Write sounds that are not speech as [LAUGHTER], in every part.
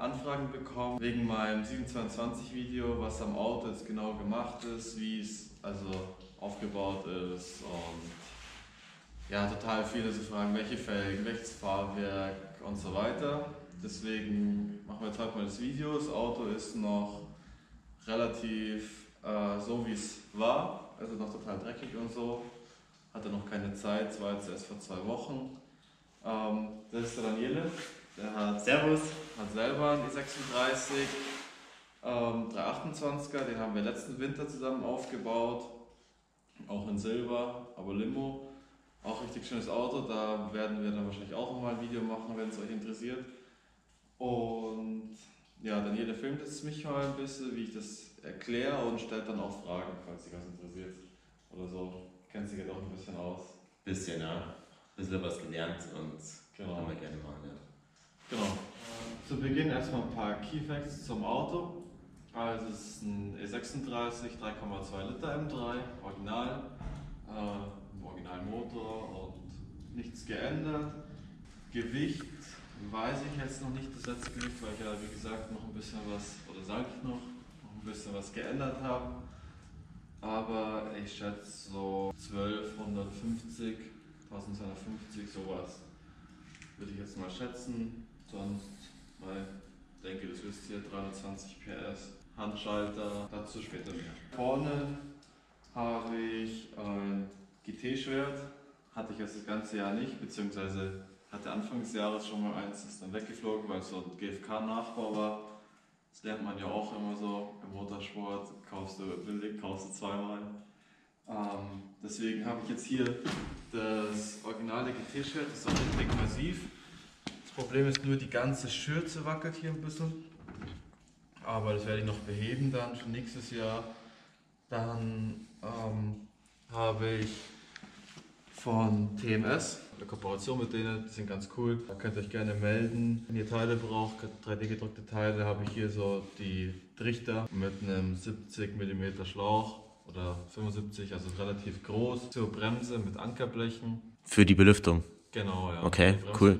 Anfragen bekommen wegen meinem 722-Video, was am Auto jetzt genau gemacht ist, wie es also aufgebaut ist und ja, total viele so Fragen, welche Felgen, welches Fahrwerk und so weiter. Deswegen machen wir jetzt heute mal das Video. Das Auto ist noch relativ äh, so, wie es war, also noch total dreckig und so. Hatte noch keine Zeit, es war jetzt erst vor zwei Wochen. Ähm, das ist der Daniele, der hat, Servus. hat selber einen E36 ähm, 328er, den haben wir letzten Winter zusammen aufgebaut. Auch in Silber, aber Limo. Auch richtig schönes Auto, da werden wir dann wahrscheinlich auch nochmal ein Video machen, wenn es euch interessiert. Und ja, Daniele filmt jetzt mich mal ein bisschen, wie ich das erkläre und stellt dann auch Fragen, falls dich was interessiert. Oder so. Kennt sich ja doch ein bisschen aus. Bisschen, ja. Bisschen was gelernt und Genau. können wir gerne machen, ja. Genau. Zu Beginn erstmal ein paar Keyfacts zum Auto. Also es ist ein E36 3,2 Liter M3, Original, äh, im Originalmotor und nichts geändert. Gewicht weiß ich jetzt noch nicht das letzte Gewicht, weil ich ja wie gesagt noch ein bisschen was, oder sage ich noch, noch ein bisschen was geändert habe. Aber ich schätze so 1250, 1250 sowas würde ich jetzt mal schätzen. Sonst, weil ich denke, das wisst ihr, 320 PS, Handschalter, dazu später mehr. Vorne habe ich ein GT-Schwert, hatte ich jetzt das ganze Jahr nicht, beziehungsweise hatte Anfang des Jahres schon mal eins, ist dann weggeflogen, weil es so ein GFK-Nachbau war. Das lernt man ja auch immer so im Motorsport, kaufst du billig, kaufst du zweimal. Ähm, deswegen habe ich jetzt hier das originale GT-Schwert, das ist auch richtig massiv. Das Problem ist nur, die ganze Schürze wackelt hier ein bisschen. Aber das werde ich noch beheben dann für nächstes Jahr. Dann ähm, habe ich von TMS eine Kooperation mit denen, die sind ganz cool. Da könnt ihr euch gerne melden. Wenn ihr Teile braucht, 3D gedruckte Teile, habe ich hier so die Trichter mit einem 70 mm Schlauch oder 75, also relativ groß. Zur Bremse mit Ankerblechen. Für die Belüftung. Genau, ja. Okay, Die cool.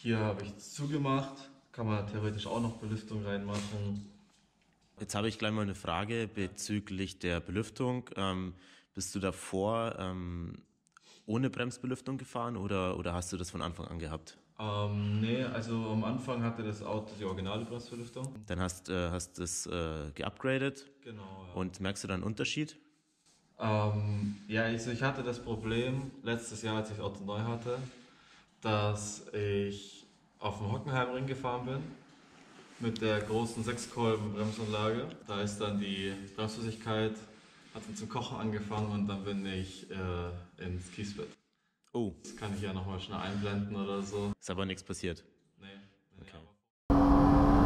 Hier habe ich es zugemacht. Kann man theoretisch auch noch Belüftung reinmachen. Jetzt habe ich gleich mal eine Frage bezüglich der Belüftung. Ähm, bist du davor ähm, ohne Bremsbelüftung gefahren oder, oder hast du das von Anfang an gehabt? Ähm, nee, also am Anfang hatte das Auto die originale Bremsbelüftung. Dann hast du äh, hast es äh, geupgradet Genau, ja. und merkst du dann einen Unterschied? Ähm, ja, also ich hatte das Problem letztes Jahr, als ich das Auto neu hatte, dass ich auf dem Hockenheimring gefahren bin mit der großen 6-Kolben Bremsanlage. Da ist dann die Bremsflüssigkeit, hat dann zum Kochen angefangen und dann bin ich äh, ins Kiesbett. Oh, Das kann ich ja nochmal schnell einblenden oder so. ist aber nichts passiert. Nee, nee, nee, Okay. aber-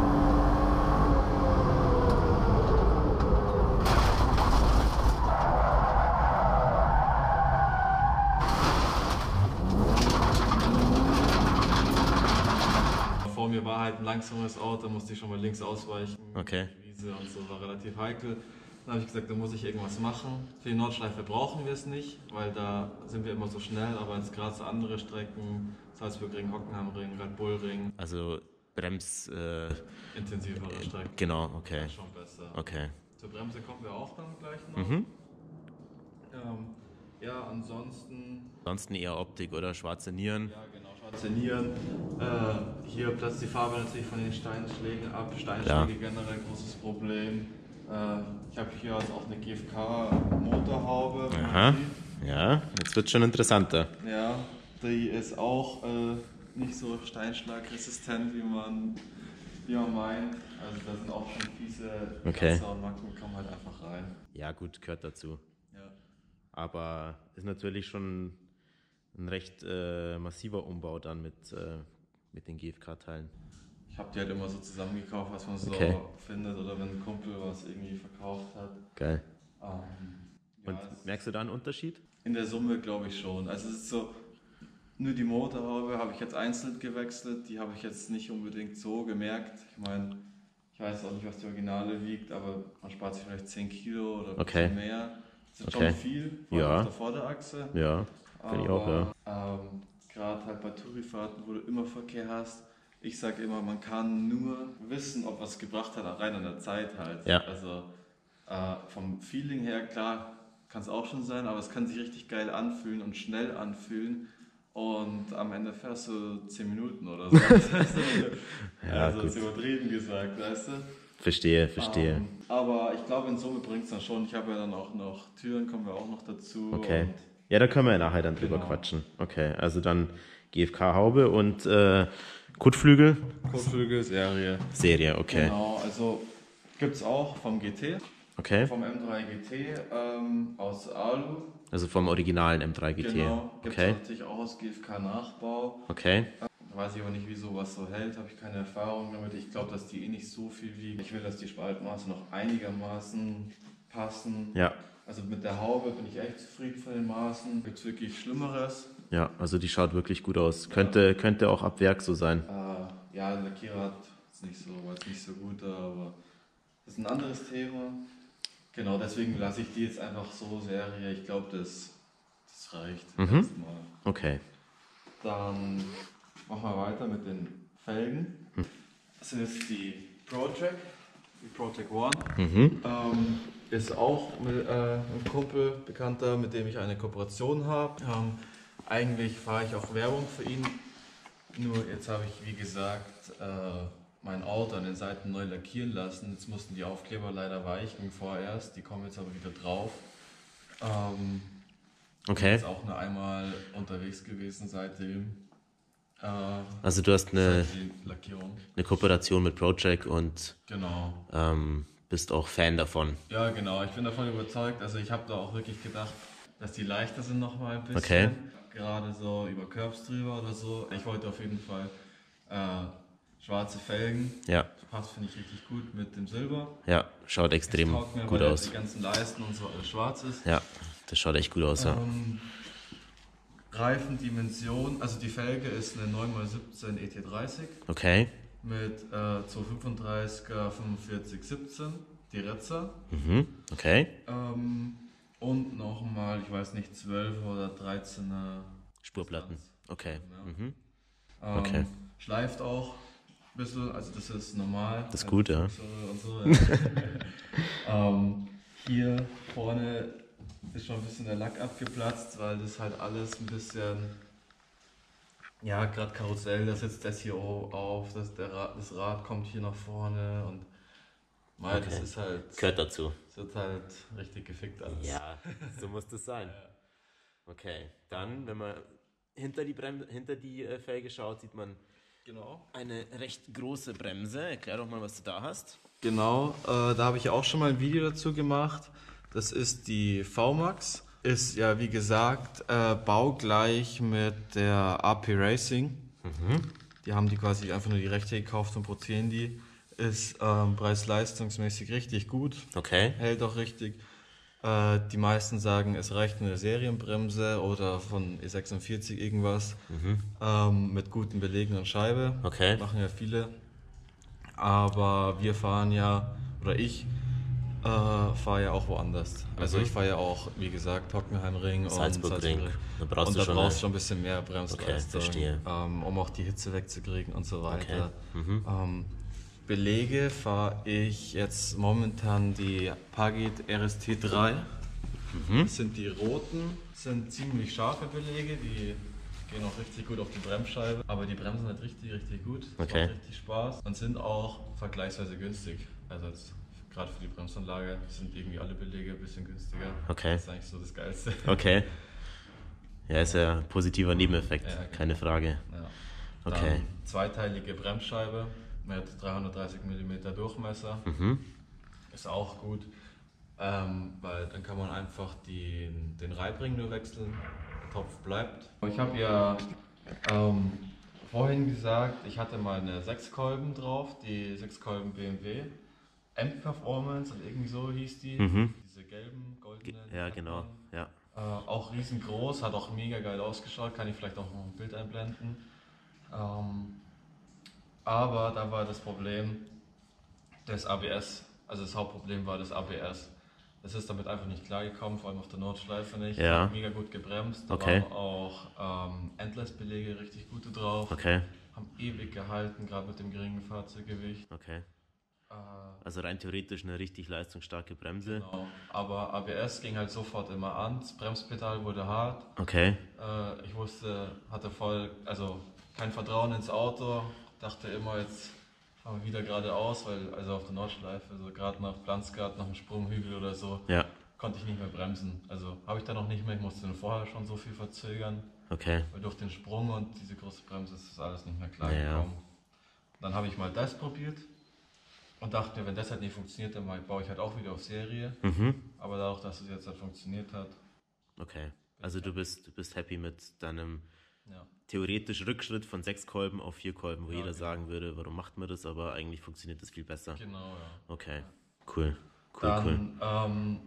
Vor mir war halt ein langsames Auto, musste ich schon mal links ausweichen. Okay. Die Wiese und so war relativ heikel. Dann habe ich gesagt, da muss ich irgendwas machen. Für die Nordschleife brauchen wir es nicht, weil da sind wir immer so schnell, aber jetzt gerade so andere Strecken, Salzburgring, Hockenheimring, Red Bullring, Also Brems, äh, intensivere Strecken. genau, okay. Schon besser. Okay. Zur Bremse kommen wir auch dann gleich noch. Mhm. Ähm, ja, ansonsten Ansonsten eher Optik oder schwarze Nieren. Ja, genau, schwarze Nieren. Äh, hier platzt die Farbe natürlich von den Steinschlägen ab. Steinschläge generell großes Problem. Äh, ich habe hier also auch eine GFK-Motorhaube. Aha. Ja, jetzt wird schon interessanter. Ja, die ist auch äh, nicht so steinschlagresistent, wie man, wie man meint. Also da sind auch schon fiese Okay. Und Macken, kommen halt einfach rein. Ja, gut, gehört dazu. Ja. Aber ist natürlich schon ein recht äh, massiver Umbau dann mit, äh, mit den GFK-Teilen. Ich habe die halt immer so zusammengekauft, was man so Okay. findet oder wenn ein Kumpel was irgendwie verkauft hat. Geil. Ähm, Und ja, es- merkst du da einen Unterschied? In der Summe glaube ich schon. Also es ist so, nur die Motorhaube habe ich jetzt einzeln gewechselt, die habe ich jetzt nicht unbedingt so gemerkt. Ich meine, ich weiß auch nicht, was die Originale wiegt, aber man spart sich vielleicht 10 Kilo oder ein Okay. bisschen mehr. Das ist Okay. schon viel, vor Ja. auf der Vorderachse. Ja, finde ich auch, ja. Ähm, Gerade halt bei Tourifahrten, wo du immer Verkehr hast, ich sage immer, man kann nur wissen, ob was gebracht hat, rein an der Zeit halt. Ja. Also äh, vom Feeling her, klar, kann es auch schon sein, aber es kann sich richtig geil anfühlen und schnell anfühlen. Und am Ende fährst du 10 Minuten oder so. [LAUGHS] Ja, also gut. ist übertrieben gesagt, weißt du? Verstehe, verstehe. Ähm, aber ich glaube, in Summe bringt es dann schon. Ich habe ja dann auch noch Türen, kommen wir auch noch dazu. Okay. Und Ja, da können wir ja nachher dann drüber Genau. quatschen. Okay, also dann GFK Haube und äh, Kotflügel Kotflügel-Serie. Serie, okay. Genau, also gibt es auch vom GT, Okay. vom M3 GT ähm, aus Alu. Also vom originalen M3 GT. Genau, gibt es Okay. natürlich auch aus GFK-Nachbau. Okay. Weiß ich aber nicht, wie sowas so hält, habe ich keine Erfahrung damit. Ich glaube, dass die eh nicht so viel wiegen. Ich will, dass die Spaltmaße noch einigermaßen passen. Ja. Also mit der Haube bin ich echt zufrieden von den Maßen. Gibt es wirklich Schlimmeres? Ja, also die schaut wirklich gut aus. Könnte, könnte auch ab Werk so sein. Äh, ja, der Lackierer hat es nicht so, war jetzt nicht so gut aber das ist ein anderes Thema. Genau, deswegen lasse ich die jetzt einfach so Serie. Ich glaube, das, das reicht Mhm. erstmal. Okay. Dann machen wir weiter mit den Felgen. Das ist die ProTrack, die ProTrack One. Mhm. Ähm, ist auch mit, äh, ein Kumpel, Bekannter, mit dem ich eine Kooperation habe. Ähm, eigentlich fahre ich auch Werbung für ihn. Nur jetzt habe ich, wie gesagt, äh, mein Auto an den Seiten neu lackieren lassen. Jetzt mussten die Aufkleber leider weichen vorerst. Die kommen jetzt aber wieder drauf. Ähm, Okay. Jetzt auch nur einmal unterwegs gewesen seitdem. Äh, Also du hast eine, eine Kooperation mit Project und Genau. ähm, bist auch Fan davon. Ja, genau. Ich bin davon überzeugt. Also ich habe da auch wirklich gedacht, dass die leichter sind noch mal ein bisschen. Okay. Gerade so über Curbs drüber oder so. Ich wollte auf jeden Fall äh, schwarze Felgen. Ja, Passt, finde ich, richtig gut mit dem Silber. ja, schaut extrem mir, gut aus. Die ganzen Leisten und so alles schwarz ist. Ja, das schaut echt gut aus, ja. Ähm, Reifendimension, also die Felge ist eine 9x17 ET30 Okay. Mit äh, 235er 4517, die Retzer. Mhm. Okay. Ähm, und nochmal, ich weiß nicht, 12 oder 13er Spurplatten. Okay. Ja. Mhm. Ähm, Okay. Schleift auch ein bisschen, also das ist normal. Das ist gut, ja. So, ja. [LAUGHS] ähm, hier vorne ist schon ein bisschen der Lack abgeplatzt, weil das halt alles ein bisschen, ja, gerade Karussell, da sitzt das hier o- auf, das, der Rad, das Rad kommt hier nach vorne und mal, das Okay. ist halt, Gehört dazu. das wird halt richtig gefickt alles. Ja, so muss das sein. [LAUGHS] Okay, dann, wenn man hinter die, Brem hinter die äh, Felge schaut, sieht man Genau. eine recht große Bremse. Erklär doch mal, was du da hast. Genau, äh, da habe ich auch schon mal ein Video dazu gemacht. Das ist die VMAX. Ist ja, wie gesagt, äh, baugleich mit der AP Racing. Die haben die quasi einfach nur die Rechte gekauft und produzieren die. Ist ähm, preis-leistungsmäßig richtig gut, Okay. hält auch richtig. Äh, die meisten sagen, es reicht eine Serienbremse oder von E46 irgendwas ähm, mit guten Belegen und Scheibe. Okay. Machen ja viele. Aber wir fahren ja, oder ich äh, fahre ja auch woanders. Also ich fahre ja auch, wie gesagt, Hockenheimring und Salzburgring. Da brauchst und du da schon brauchst eine- schon ein bisschen mehr Bremsleistung, verstehe. ähm, um auch die Hitze wegzukriegen und so weiter. Okay. Mhm. Ähm, Belege fahre ich jetzt momentan die Pagid RST3. Mhm. Das sind die roten, sind ziemlich scharfe Belege, die gehen auch richtig gut auf die Bremsscheibe, aber die bremsen halt richtig, richtig gut. Das Okay. Macht richtig Spaß und sind auch vergleichsweise günstig. Also jetzt gerade für die Bremsanlage sind irgendwie alle Belege ein bisschen günstiger. Okay. Das ist eigentlich so das Geilste. Okay. [LAUGHS] Ja, ist ja ein positiver Nebeneffekt, Ja, genau. keine Frage. Ja. Okay. Zweiteilige Bremsscheibe mit 330 mm Durchmesser. Mhm. Ist auch gut, ähm, weil dann kann man einfach die, den Reibring nur wechseln, der Topf bleibt. Ich habe ja ähm, vorhin gesagt, ich hatte mal eine Sechskolben drauf, die Sechskolben BMW. M-Performance und irgendwie so hieß die. Mhm. Diese gelben, goldenen. Ja, hat genau. Ja. Äh, auch riesengroß, hat auch mega geil ausgeschaut, kann ich vielleicht auch noch ein Bild einblenden. Ähm, aber da war das Problem des ABS, also das Hauptproblem war das ABS. Es ist damit einfach nicht klargekommen, vor allem auf der Nordschleife nicht. Ja. Hat mega gut gebremst. Da Okay. waren auch ähm, Endless-Belege richtig gute drauf. Okay. haben ewig gehalten, gerade mit dem geringen Fahrzeuggewicht. Okay. Also rein theoretisch eine richtig leistungsstarke Bremse. genau. Aber ABS ging halt sofort immer an, das Bremspedal wurde hart. Okay. Äh, ich wusste, hatte voll, also kein Vertrauen ins Auto, dachte immer, jetzt fahren wir wieder geradeaus, weil also auf der Nordschleife, so gerade nach Pflanzgart, nach einem Sprunghügel oder so, Ja. konnte ich nicht mehr bremsen. Also habe ich dann noch nicht mehr, ich musste vorher schon so viel verzögern, Okay. weil durch den Sprung und diese große Bremse ist das alles nicht mehr klar ja. gekommen. Dann habe ich mal das probiert und dachte mir, wenn das halt nicht funktioniert, dann baue ich halt auch wieder auf Serie. Mhm. Aber dadurch, dass es jetzt halt funktioniert hat, Okay. Also du bist, du bist happy mit deinem ja. theoretisch Rückschritt von sechs Kolben auf vier Kolben, wo Ja, jeder genau. sagen würde, warum macht man das, aber eigentlich funktioniert das viel besser. Genau, ja. Okay. Cool. Cool, cool. Dann ähm,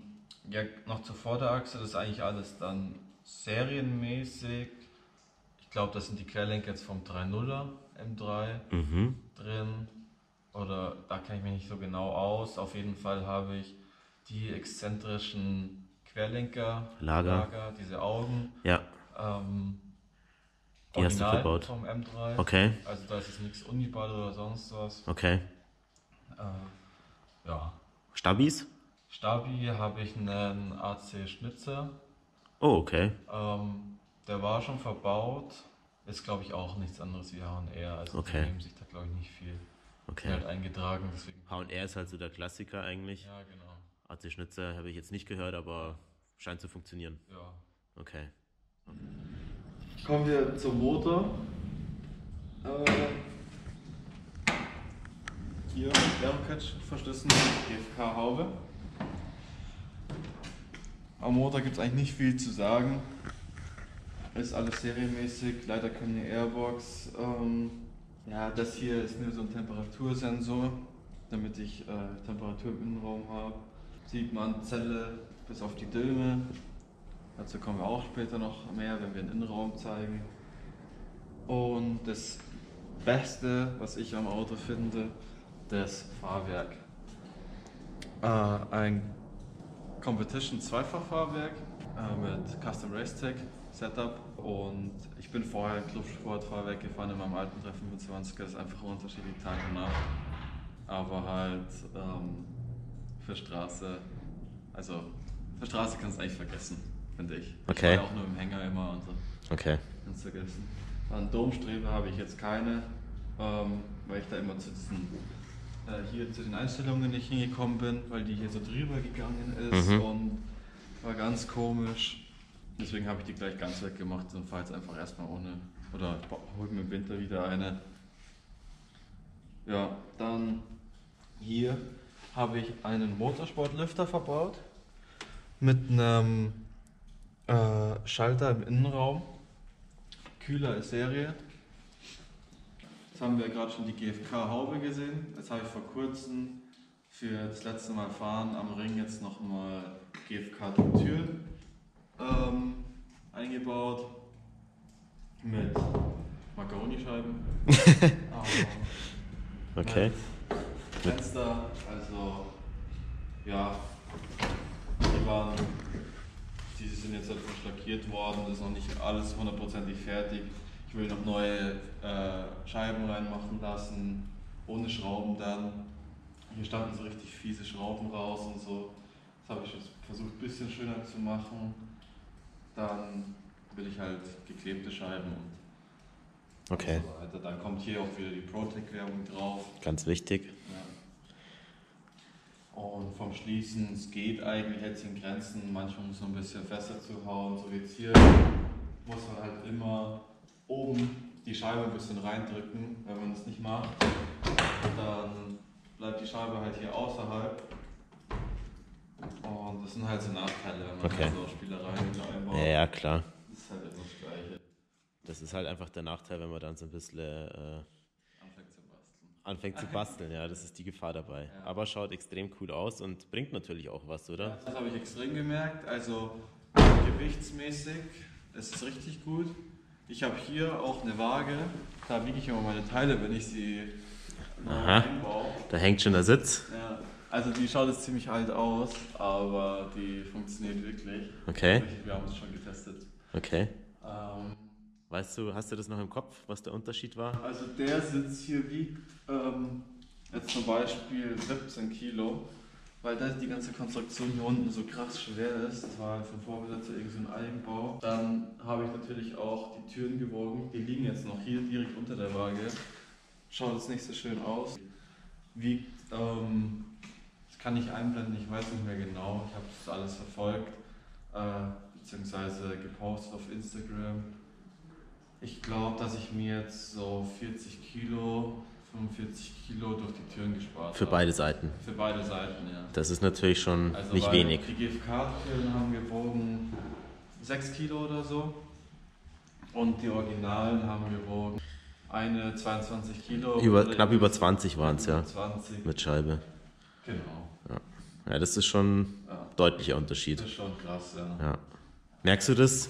ja, noch zur Vorderachse, das ist eigentlich alles dann serienmäßig. Ich glaube, das sind die Querlenker jetzt vom 3.0er M3 Mhm. drin. Oder da kenne ich mich nicht so genau aus. Auf jeden Fall habe ich die exzentrischen Querlenker, Lager. diese Augen. Ja. Ähm, Die hast du verbaut. Vom M3. Okay. Also da ist jetzt nichts Uniball oder sonst was. Okay. Äh, ja. Stabis? Stabi habe ich einen AC Schnitzer. Oh, okay. Ähm, der war schon verbaut. Ist, glaube ich, auch nichts anderes wie H&R. Also Okay. die nehmen sich da, glaube ich, nicht viel. Okay. Halt eingetragen. H&R ist halt so der Klassiker eigentlich. Ja, genau. AC Schnitzer habe ich jetzt nicht gehört, aber scheint zu funktionieren. Ja. Okay. Kommen wir zum Motor. Äh, hier Wärmekatschverschlüssen GFK-Haube. Am Motor gibt es eigentlich nicht viel zu sagen. Ist alles serienmäßig, leider keine Airbox. Ähm, ja, das hier ist nur so ein Temperatursensor, damit ich äh, Temperatur im Innenraum habe. Sieht man Zelle bis auf die Dilme. Dazu kommen wir auch später noch mehr, wenn wir den Innenraum zeigen. Und das Beste, was ich am Auto finde, das Fahrwerk. Äh, ein Competition Zweifachfahrwerk äh, mit Custom Race Tech Setup und ich bin vorher Clubsportfahrwerk gefahren in meinem alten 325er, das ist einfach unterschiedlich Tag und Nacht. Aber halt ähm, für Straße, also für Straße kannst du eigentlich vergessen, finde ich. Okay. Ich war auch nur im Hänger immer und so. Okay. Ganz vergessen. An Domstrebe habe ich jetzt keine, ähm, weil ich da immer zu diesen, äh, hier zu den Einstellungen nicht hingekommen bin, weil die hier so drüber gegangen ist Mhm. und war ganz komisch. Deswegen habe ich die gleich ganz weggemacht und fahre jetzt einfach erstmal ohne. Oder hol mir im Winter wieder eine. Ja, dann hier habe ich einen Motorsportlüfter verbaut mit einem äh, Schalter im Innenraum. Kühler ist Serie. Jetzt haben wir gerade schon die GFK-Haube gesehen. Jetzt habe ich vor kurzem für das letzte Mal fahren am Ring jetzt nochmal GFK-Tür ähm, eingebaut mit Macaronischeiben. [LAUGHS] Ähm, Okay. mit Fenster, also ja, die waren, die sind jetzt halt frisch lackiert worden, das ist noch nicht alles hundertprozentig fertig. Ich will noch neue äh, Scheiben reinmachen lassen, ohne Schrauben dann. Hier standen so richtig fiese Schrauben raus und so. Das habe ich jetzt versucht ein bisschen schöner zu machen. Dann will ich halt geklebte Scheiben und Okay. so weiter. Dann kommt hier auch wieder die Protec-Werbung drauf. Ganz wichtig. Ja. Und vom Schließen, es geht eigentlich jetzt in Grenzen. Manchmal muss man ein bisschen fester zu hauen. So wie jetzt hier muss man halt immer oben die Scheibe ein bisschen reindrücken. Wenn man das nicht macht, dann bleibt die Scheibe halt hier außerhalb. Und das sind halt so Nachteile, wenn man Okay. so Spielereien einbaut. Ja, ja, klar. Das ist halt immer das Gleiche. Das ist halt einfach der Nachteil, wenn man dann so ein bisschen äh, Anfängt zu basteln. anfängt zu basteln. Ja, das ist die Gefahr dabei. Ja. Aber schaut extrem cool aus und bringt natürlich auch was, oder? Das habe ich extrem gemerkt. Also gewichtsmäßig ist es richtig gut. Ich habe hier auch eine Waage. Da wiege ich immer meine Teile, wenn ich sie Aha. einbaue. Da hängt schon der Sitz. Ja, also die schaut jetzt ziemlich alt aus, aber die funktioniert wirklich. Okay. Wir haben es schon getestet. Okay. Ähm, Weißt du, hast du das noch im Kopf, was der Unterschied war? Also der Sitz hier wiegt ähm, jetzt zum Beispiel 17 Kilo, weil da die ganze Konstruktion hier unten so krass schwer ist. Das war halt vom Vorbesitzer irgendwie so ein Eigenbau. Dann habe ich natürlich auch die Türen gewogen. Die liegen jetzt noch hier direkt unter der Waage. Schaut jetzt nicht so schön aus. Wiegt, ähm, kann ich einblenden, ich weiß nicht mehr genau. Ich habe das alles verfolgt, äh, beziehungsweise gepostet auf Instagram. Ich glaube, dass ich mir jetzt so 40 Kilo, 45 Kilo durch die Türen gespart Für habe. beide Seiten. Für beide Seiten, ja. Das ist natürlich schon Also nicht wenig. Die GFK-Türen haben gewogen 6 Kilo oder so. Und die Originalen haben gewogen eine 22 Kilo. Über, knapp über 20 waren es, ja, 20. mit Scheibe. Genau. Ja, das ist schon Ja. ein deutlicher Unterschied. Das ist schon krass, ja. Ja. Merkst du das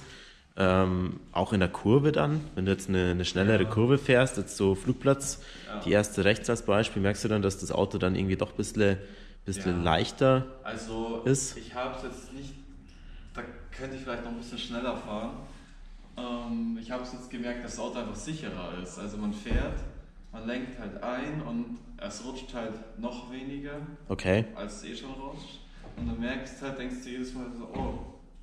ähm, auch in der Kurve dann, wenn du jetzt eine, eine schnellere Ja. Kurve fährst, jetzt so Flugplatz, die erste rechts als Beispiel, merkst du dann, dass das Auto dann irgendwie doch ein bisschen, bisschen leichter Also ist? ich habe es jetzt nicht, da könnte ich vielleicht noch ein bisschen schneller fahren. Ähm, ich habe es jetzt gemerkt, dass das Auto einfach sicherer ist. Also man fährt, man lenkt halt ein und es rutscht halt noch weniger, Okay. als es eh schon rutscht. Und du merkst halt, denkst du jedes Mal so, oh,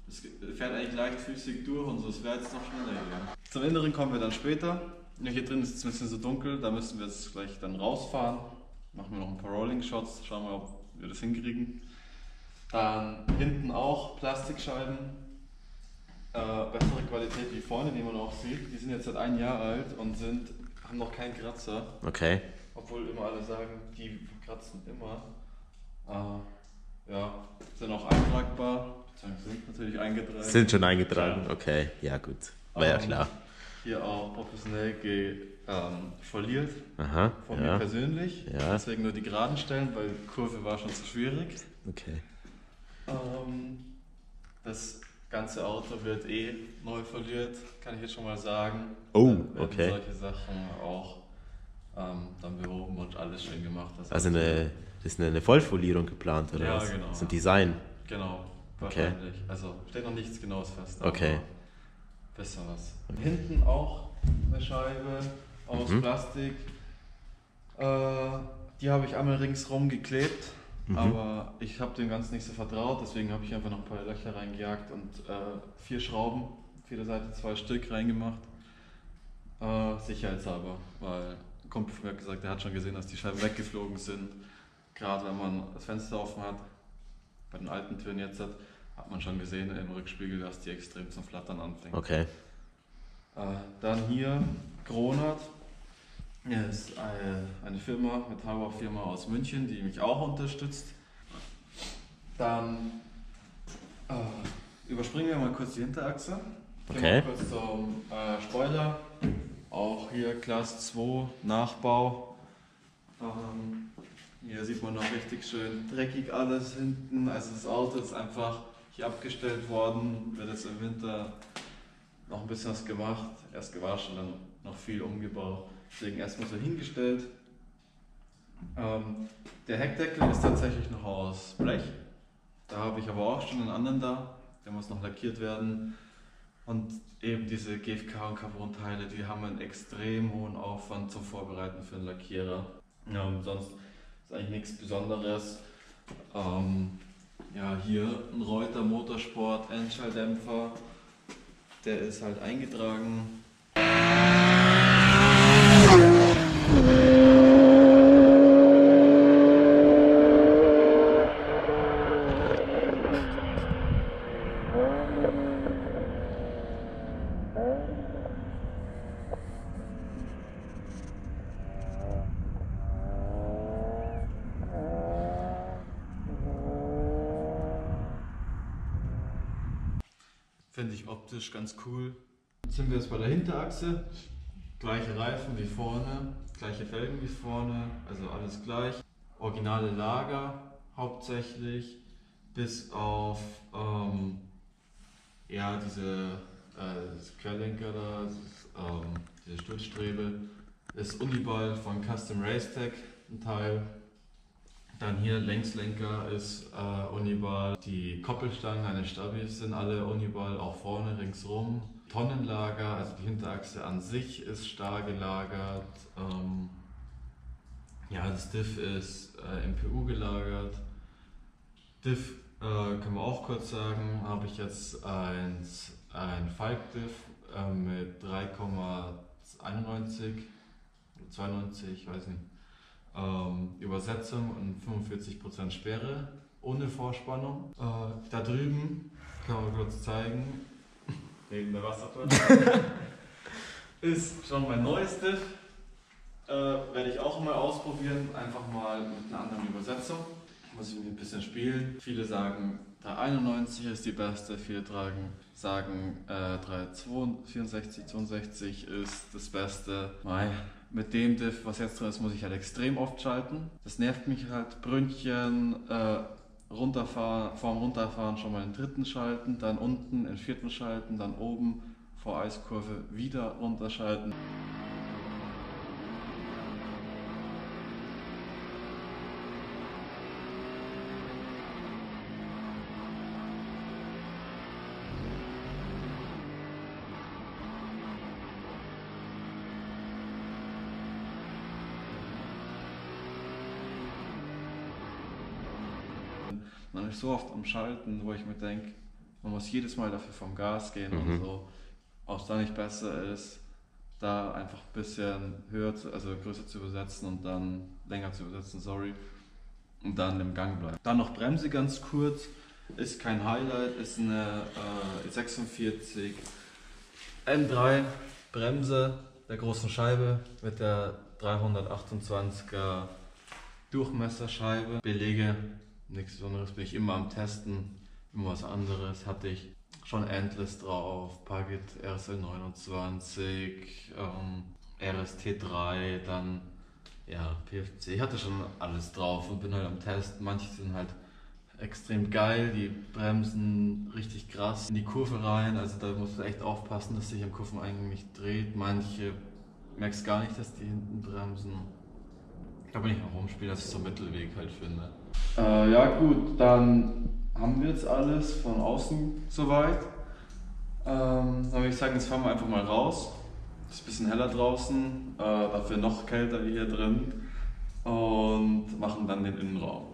es fährt eigentlich leichtfüßig durch und so, es wäre jetzt noch schneller gegangen. Zum Inneren kommen wir dann später. Hier drin ist es ein bisschen so dunkel, da müssen wir jetzt gleich dann rausfahren. Machen wir noch ein paar Rolling Shots, schauen wir, ob wir das hinkriegen. Dann hinten auch Plastikscheiben. Äh, bessere Qualität wie vorne, die man auch sieht. Die sind jetzt seit einem Jahr alt und sind, haben noch keinen Kratzer. Okay. Obwohl immer alle sagen, die kratzen immer. Äh, ja, sind auch eintragbar. Sind natürlich eingetragen. Sind schon eingetragen? Ja. Okay, ja gut. War ja Ähm, klar. Hier auch professionell ähm, foliert. Aha. Von mir Ja. persönlich. Ja. Deswegen nur die geraden Stellen, weil Kurve war schon zu schwierig. Okay. Ähm, das ganze Auto wird eh neu foliert, kann ich jetzt schon mal sagen. Oh, Dann okay. solche Sachen auch ähm, dann behoben und alles schön gemacht. Das Also eine, ist eine, eine Vollfolierung geplant oder Ja, was? genau. Das ist ein Design. Genau, Okay. wahrscheinlich. Also steht noch nichts Genaues fest. Okay. Bisschen was. Hinten auch eine Scheibe aus Mhm. Plastik. Äh, die habe ich einmal ringsrum geklebt, Mhm. aber ich habe dem Ganzen nicht so vertraut, deswegen habe ich einfach noch ein paar Löcher reingejagt und äh, vier Schrauben, auf jeder Seite zwei Stück reingemacht. Äh, sicherheitshalber, weil ein Kumpel von mir hat gesagt, er hat schon gesehen, dass die Scheiben weggeflogen sind. Gerade wenn man das Fenster offen hat, bei den alten Türen jetzt hat, hat man schon gesehen im Rückspiegel, dass die extrem zum Flattern anfängt. Okay. Äh, dann hier Gronat. Ja, ist eine, eine Firma, Metallbaufirma aus München, die mich auch unterstützt. Dann äh, überspringen wir mal kurz die Hinterachse. Gehen Okay. wir kurz zum äh, Spoiler. Auch hier Class 2 Nachbau. Ähm, hier sieht man noch richtig schön dreckig alles hinten. Also das Auto ist einfach hier abgestellt worden, wird jetzt im Winter noch ein bisschen was gemacht. Erst gewaschen, dann noch viel umgebaut. Deswegen erstmal so hingestellt. Ähm, der Heckdeckel ist tatsächlich noch aus Blech. Da habe ich aber auch schon einen anderen da. Der muss noch lackiert werden. Und eben diese GFK und Carbon-Teile, die haben einen extrem hohen Aufwand zum Vorbereiten für einen Lackierer. Und sonst ist eigentlich nichts Besonderes. Ähm, ja, hier ein Reuter Motorsport Endschalldämpfer. Der ist halt eingetragen. Finde ich optisch ganz cool. Jetzt sind wir jetzt bei der Hinterachse. Gleiche Reifen wie vorne, gleiche Felgen wie vorne, also alles gleich. Originale Lager hauptsächlich, bis auf ähm, ja, diese äh, Querlenker da, ist, ähm, diese Stützstrebe. Das Uniball von Custom Racetech, ein Teil. Dann hier Längslenker ist äh, Uniball. Die Koppelstangen an den Stabis sind alle Uniball, auch vorne ringsrum. Tonnenlager, also die Hinterachse an sich ist starr gelagert. Ähm, ja, das Diff ist äh, MPU gelagert. Diff äh, können wir auch kurz sagen, habe ich jetzt ein, ein Falk-Diff äh, mit 3,91, 92, weiß nicht, ähm, Übersetzung und 45% Sperre ohne Vorspannung. Äh, da drüben kann man kurz zeigen, [LAUGHS] neben der Wasserflasche, [LAUGHS] ist schon mein neues Diff. Äh, werde ich auch mal ausprobieren, einfach mal mit einer anderen Übersetzung. Muss ich ein bisschen spielen. Viele sagen 391 ist die beste, viele tragen, sagen äh, 364, 62 ist das Beste. Mei, mit dem Diff, was jetzt drin ist, muss ich halt extrem oft schalten. Das nervt mich halt. Brünnchen, äh, runterfahren, vorm Runterfahren schon mal den dritten schalten, dann unten den vierten schalten, dann oben vor Eiskurve wieder runterschalten. Man ist so oft am Schalten, wo ich mir denke, man muss jedes Mal dafür vom Gas gehen mhm. und so. Ob es da nicht besser ist, da einfach ein bisschen höher, zu, also größer zu übersetzen und dann länger zu übersetzen, sorry. Und dann im Gang bleiben. Dann noch Bremse ganz kurz. Ist kein Highlight, ist eine äh, 46 M3 Bremse der großen Scheibe mit der 328er Durchmesserscheibe. Belege nichts Besonderes, bin ich immer am Testen, immer was anderes. Hatte ich schon Endless drauf, Pagit RSL 29, ähm, RST3, dann ja, PFC. Ich hatte schon alles drauf und bin halt am Testen. Manche sind halt extrem geil, die bremsen richtig krass in die Kurve rein. Also da musst du echt aufpassen, dass sich am Kurveneingang nicht dreht. Manche merkst gar nicht, dass die hinten bremsen. Da bin ich auch rumspielen, dass ich so einen Mittelweg halt finde. Äh, ja gut, dann haben wir jetzt alles von außen soweit. Ähm, dann würde ich sagen, jetzt fahren wir einfach mal raus. Es ist ein bisschen heller draußen, äh, dafür noch kälter wie hier drin und machen dann den Innenraum.